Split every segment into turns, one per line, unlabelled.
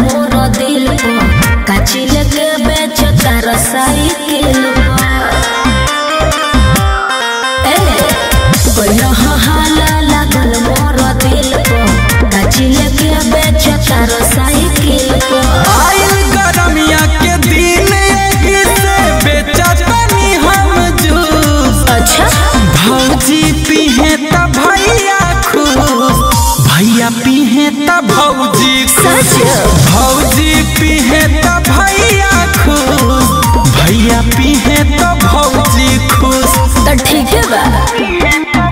मोर दिल पर काचिल के बेच तार साइकिल
भैया पीहे त भौजी खुश? भौजी पीहे त भैया खुश। भैया पीहे त भौजी खुश।
तो ठीक है बा।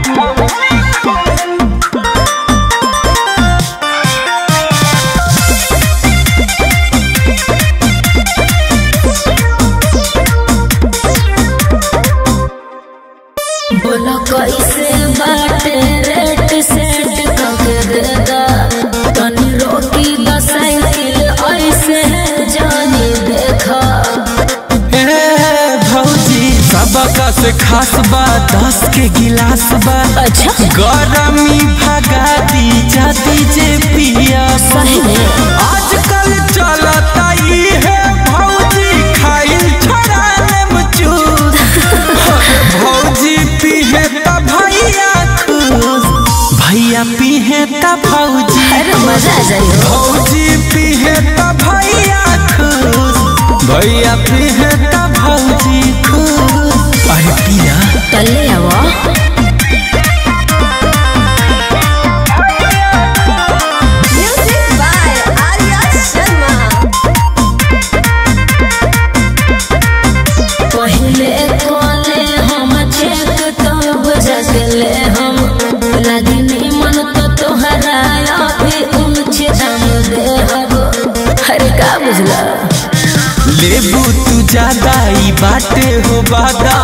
बोलो कैसे
से खास बा दस के गिलास बा
अच्छा।
गरमी भगा दी जाती जे पिया
सही में
आजकल चलता ई है भौजी खाइल छोड़ाने मचूस भौजी पीहे त भैया खुश भैया पीहे त भौजी
अरे मज़ा आ जाइए
लेबू तू ज़्यादा ई बाटे हो बादा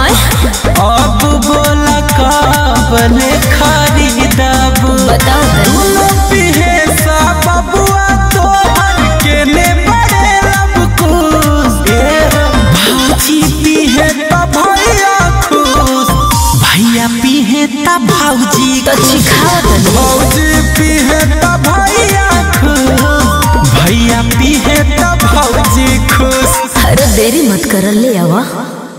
अब बोला काबले खरीदबू
बताओ।
पिहे सा बबुआ तोहर केने बड़े लब भौजी पिहे त भैया खुश। भैया पिहे त भौजी
तो सिखाओ तनी
भौजी खुश भैया